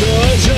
choice